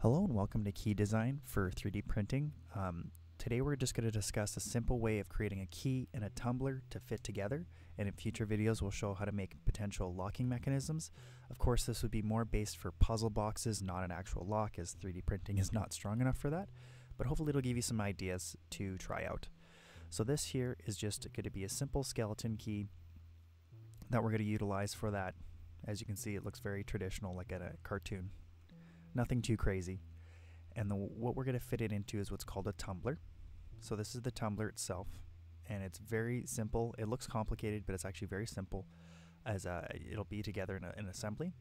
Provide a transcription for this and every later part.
Hello and welcome to Key Design for 3D printing. Um, today we're just going to discuss a simple way of creating a key and a tumbler to fit together and in future videos we'll show how to make potential locking mechanisms. Of course this would be more based for puzzle boxes, not an actual lock as 3D printing is not strong enough for that, but hopefully it'll give you some ideas to try out. So this here is just going to be a simple skeleton key that we're going to utilize for that. As you can see it looks very traditional like a cartoon nothing too crazy. And the, what we're going to fit it into is what's called a tumbler. So this is the tumbler itself, and it's very simple. It looks complicated, but it's actually very simple as uh, it'll be together in an assembly.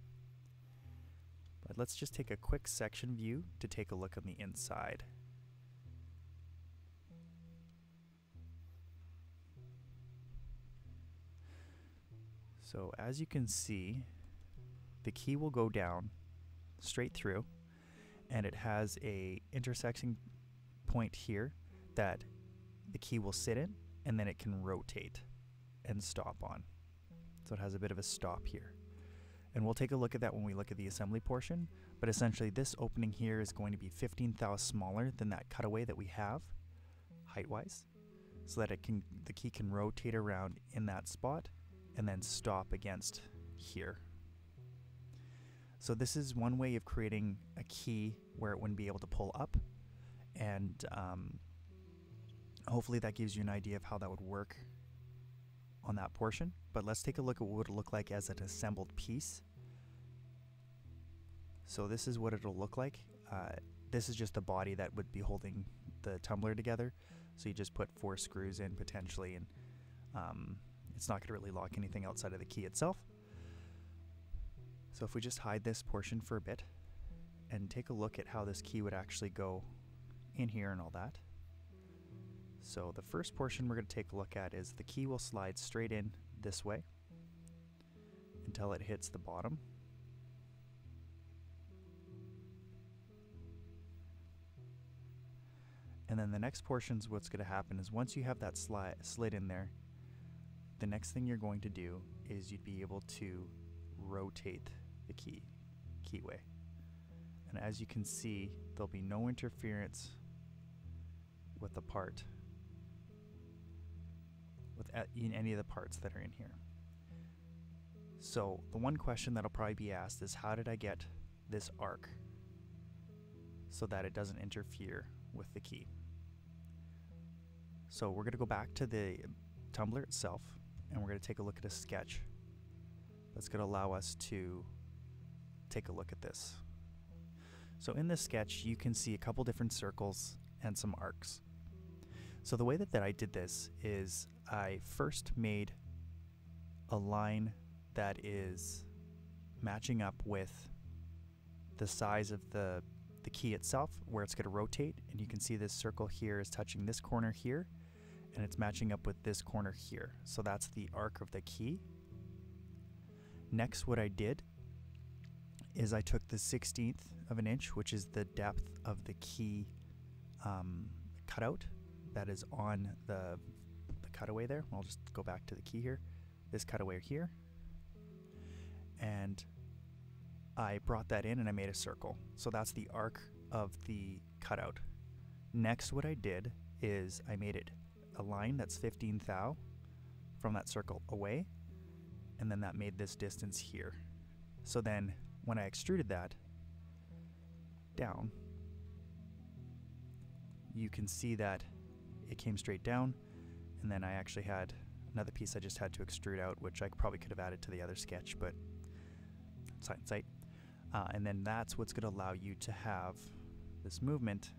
But let's just take a quick section view to take a look on the inside. So as you can see, the key will go down straight through and it has a intersecting point here that the key will sit in and then it can rotate and stop on. So it has a bit of a stop here. And we'll take a look at that when we look at the assembly portion, but essentially this opening here is going to be 15 thou smaller than that cutaway that we have height-wise so that it can the key can rotate around in that spot and then stop against here so this is one way of creating a key where it wouldn't be able to pull up and um, hopefully that gives you an idea of how that would work on that portion. But let's take a look at what it would look like as an assembled piece. So this is what it'll look like. Uh, this is just the body that would be holding the tumbler together. So you just put four screws in potentially and um, it's not going to really lock anything outside of the key itself. So if we just hide this portion for a bit and take a look at how this key would actually go in here and all that. So the first portion we're going to take a look at is the key will slide straight in this way until it hits the bottom. And then the next portion is what's going to happen is once you have that slide slid in there, the next thing you're going to do is you'd be able to rotate the key keyway. And as you can see, there'll be no interference with the part, with in any of the parts that are in here. So the one question that'll probably be asked is how did I get this arc so that it doesn't interfere with the key? So we're going to go back to the tumbler itself and we're going to take a look at a sketch that's going to allow us to take a look at this. So in this sketch, you can see a couple different circles and some arcs. So the way that, that I did this is I first made a line that is matching up with the size of the, the key itself where it's going to rotate and you can see this circle here is touching this corner here and it's matching up with this corner here. So that's the arc of the key. Next what I did is I took the 16th of an inch, which is the depth of the key um, cutout that is on the, the cutaway there. I'll just go back to the key here. This cutaway here. And I brought that in and I made a circle. So that's the arc of the cutout. Next what I did is I made it a line that's 15 thou from that circle away and then that made this distance here. So then when I extruded that down, you can see that it came straight down and then I actually had another piece I just had to extrude out which I probably could have added to the other sketch but sight sight uh, and then that's what's going to allow you to have this movement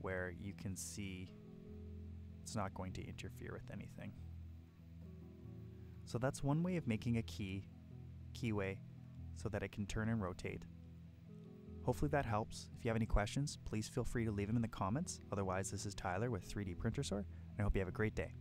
where you can see it's not going to interfere with anything. So that's one way of making a key keyway so that it can turn and rotate. Hopefully that helps. If you have any questions, please feel free to leave them in the comments. Otherwise, this is Tyler with 3D Printersaur, and I hope you have a great day.